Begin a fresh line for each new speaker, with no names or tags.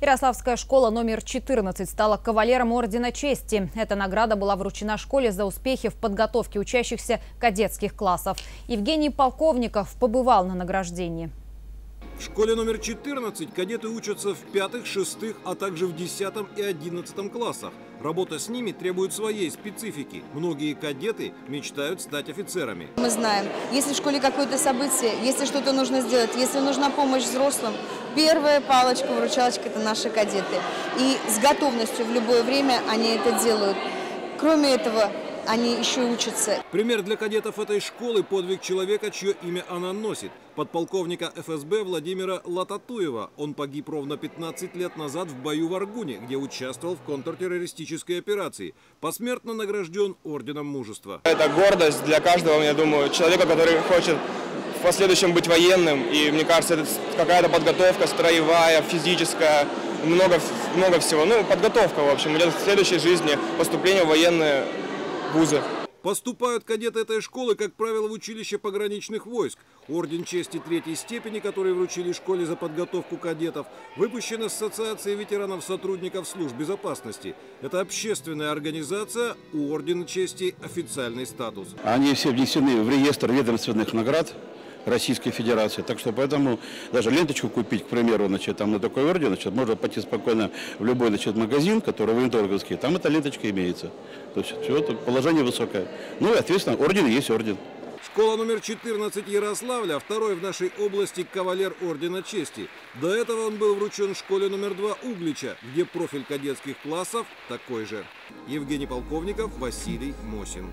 Ярославская школа номер 14 стала кавалером Ордена Чести. Эта награда была вручена школе за успехи в подготовке учащихся кадетских классов. Евгений Полковников побывал на награждении.
В школе номер 14 кадеты учатся в пятых, шестых, а также в десятом и одиннадцатом классах. Работа с ними требует своей специфики. Многие кадеты мечтают стать офицерами.
Мы знаем, если в школе какое-то событие, если что-то нужно сделать, если нужна помощь взрослым, первая палочка-выручалочка – это наши кадеты. И с готовностью в любое время они это делают. Кроме этого, они еще и учатся.
Пример для кадетов этой школы – подвиг человека, чье имя она носит. Подполковника ФСБ Владимира Лататуева. Он погиб ровно 15 лет назад в бою в Аргуне, где участвовал в контртеррористической операции. Посмертно награжден Орденом Мужества.
Это гордость для каждого, я думаю, человека, который хочет в последующем быть военным. И мне кажется, это какая-то подготовка строевая, физическая, много, много всего. Ну, подготовка, в общем, для следующей жизни, поступление в военные вузы.
Поступают кадеты этой школы, как правило, в училище пограничных войск. Орден чести третьей степени, который вручили школе за подготовку кадетов, выпущен Ассоциацией ветеранов сотрудников служб безопасности. Это общественная организация, у Ордена чести официальный статус.
Они все внесены в реестр ведомственных наград Российской Федерации. Так что поэтому даже ленточку купить, к примеру, значит, там на такой орден, значит, можно пойти спокойно в любой значит, магазин, который военторговский, там эта ленточка имеется. То есть все, положение высокое. Ну и, ответственно, орден есть орден.
Школа номер 14 Ярославля, второй в нашей области кавалер Ордена Чести. До этого он был вручен школе номер 2 Углича, где профиль кадетских классов такой же. Евгений Полковников, Василий Мосин.